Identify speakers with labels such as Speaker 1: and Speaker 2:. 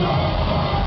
Speaker 1: Love.